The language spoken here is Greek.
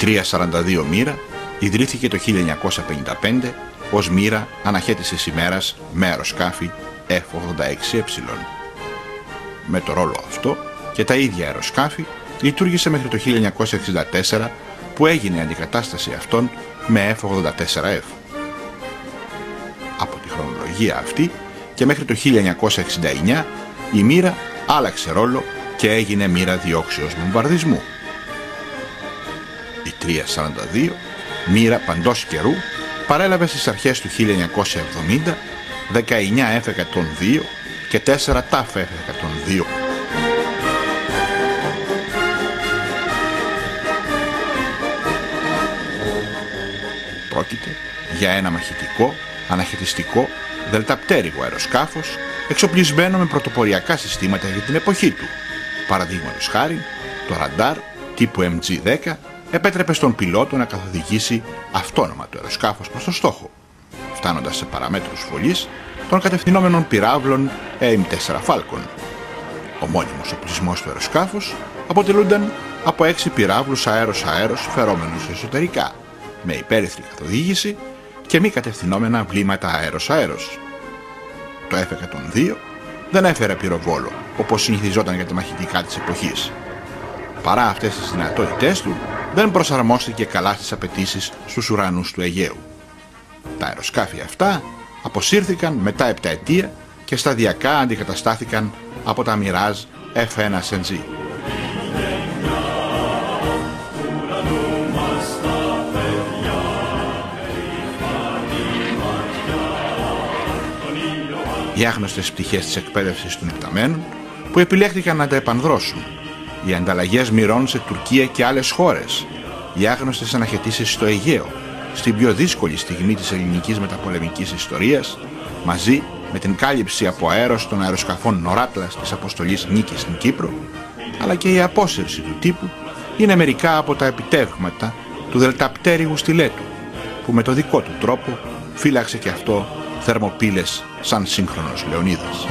342 μοίρα ιδρύθηκε το 1955 ως μοίρα αναχέτησης ημέρας με αεροσκάφη F-86E. Με το ρόλο αυτό και τα ίδια αεροσκάφη λειτουργήσε μέχρι το 1964 που έγινε η αντικατάσταση αυτών με F-84F. Από τη χρονολογία αυτή και μέχρι το 1969 η μοίρα άλλαξε ρόλο και έγινε μοίρα διώξεως βομβαρδισμού. Η 342, μοίρα παντός καιρού, παρέλαβε στις αρχές του 1970 19 F-102 και 4 TAF F-102 Πρόκειται για ένα μαχητικό, αναχαιτιστικό, δελταπτέρυγο αεροσκάφος εξοπλισμένο με πρωτοποριακά συστήματα για την εποχή του. Παραδείγματος χάρη, το ραντάρ τύπου MG-10 επέτρεπε στον πιλότο να καθοδηγήσει αυτόνομα το αεροσκάφος προς το στόχο, φτάνοντας σε παραμέτρους βολής των κατευθυνόμενων πυράβλων AIM-4 Falcon. Ο μόνιμος οπλισμός του αεροσκάφους αποτελούνταν από έξι πυράβλους αέρος-αέρος φερόμενους εσωτερικά, με υπέρυθρη καθοδήγηση και μη κατευθυνόμενα βλήματα αέρος-αέρος. Το F-102 δεν έφερε πυροβόλο, όπως συνηθιζόταν για τα μαχητικά της εποχής. Παρά αυτές τις δυνατότητές του, δεν προσαρμόστηκε καλά στις απαιτήσεις στους ουρανούς του Αιγαίου. Τα αεροσκάφη αυτά αποσύρθηκαν μετά επταετία και σταδιακά αντικαταστάθηκαν από τα Mirage F1SNG. οι άγνωστες πτυχές της εκπαίδευσης των εκταμένων που επιλέχθηκαν να τα επανδρώσουν, οι ανταλλαγές μοιρών σε Τουρκία και άλλες χώρες, οι άγνωστες αναχαιτήσεις στο Αιγαίο, στην πιο δύσκολη στιγμή της ελληνικής μεταπολεμικής ιστορίας, μαζί με την κάλυψη από αέρος των αεροσκαφών Νοράτλας της αποστολής Νίκης στην Κύπρο, αλλά και η απόσυρση του τύπου είναι μερικά από τα επιτεύγματα του δελταπτέρυγου στιλέτου, που με το δικό του τρόπο φύλαξε και αυτό θερμοπύλες σαν σύγχρονος Λεωνίδας.